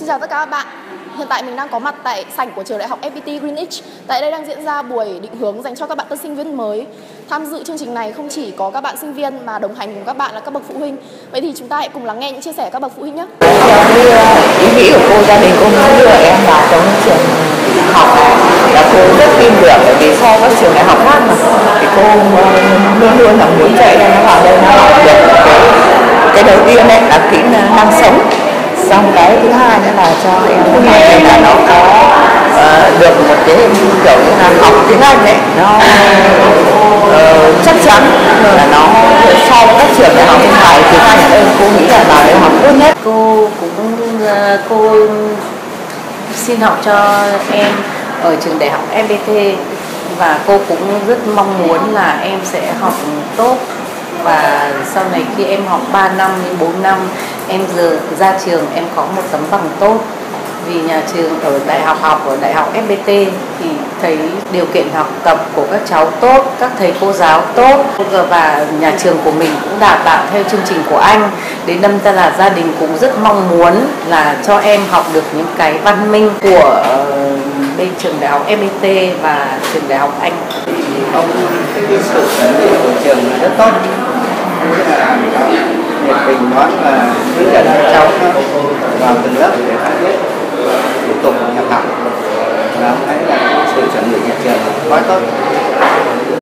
Xin chào tất cả các bạn. Hiện tại mình đang có mặt tại sảnh của trường đại học FPT Greenwich. Tại đây đang diễn ra buổi định hướng dành cho các bạn tân sinh viên mới. Tham dự chương trình này không chỉ có các bạn sinh viên mà đồng hành cùng các bạn là các bậc phụ huynh. Vậy thì chúng ta hãy cùng lắng nghe những chia sẻ của các bậc phụ huynh nhé. Theo như ờ, ý nghĩ của cô, gia đình cô muốn đưa em vào trong trường học là cô rất tin tưởng bởi vì so với trường đại học khác mà thì cô luôn luôn là muốn chạy em nó vào đây nó học được cái đầu tiên đấy là cho em thứ hai là nó có uh, được một cái kiểu như là học tiếng Anh đấy nó uh, chắc chắn là nó so với các trường đại học bên ngoài tiếng Anh ở đây cô nghĩ là vào đại học tốt nhất. Cô cũng uh, cô xin học cho em ở trường đại học FPT và cô cũng rất mong muốn là em sẽ học tốt. Và sau này khi em học 3 năm đến 4 năm em giờ ra trường em có một tấm bằng tốt vì nhà trường ở đại học học ở đại học FPT thì thấy điều kiện học tập của các cháu tốt, các thầy cô giáo tốt và nhà trường của mình cũng đào tạo theo chương trình của anh. Đến năm ta là gia đình cũng rất mong muốn là cho em học được những cái văn minh của ờ, bên trường đại học FPT và trường đại học Anh. thì ông cái sự chuẩn bị của trường là rất tốt là bình nói là và hướng dẫn các cháu vào từng lớp để phát biết thủ tục nhập học. Và ông thấy là sự chuẩn bị nhà trường. Là quá tốt.